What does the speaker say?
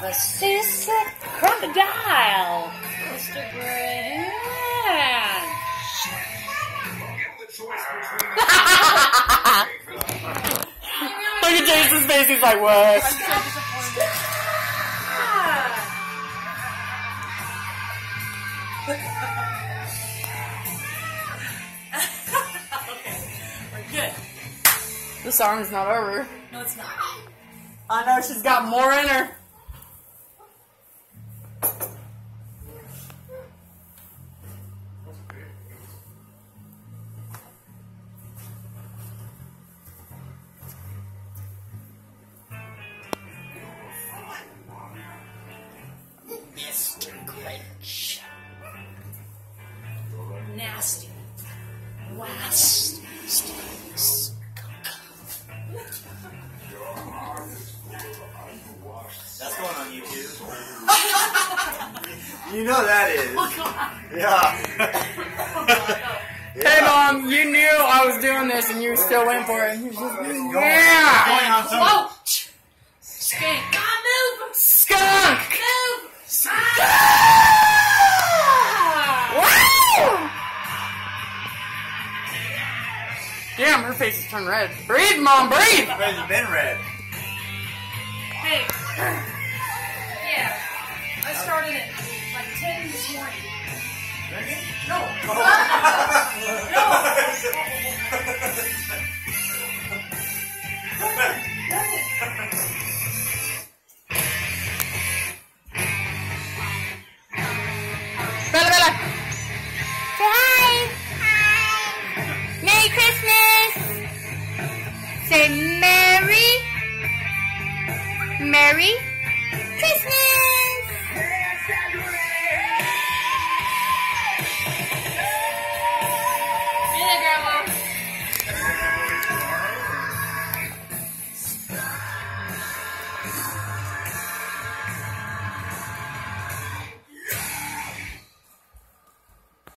a seasick crocodile. Mr. Grinch. Look at Jason's face. He's like, what? So okay, good. The song's not over. No, it's not. I know she's got more in her. Mr. Nasty. Wasp. That's going on YouTube. you know that is. Yeah. Hey, mom, you knew I was doing this and you still went for it. You just, Going yeah! Damn, her face is turned red. Breathe, mom, breathe! Face has been red. Hey. Yeah. I started at like 10 this morning. No. Bella, Say Merry... Merry Christmas!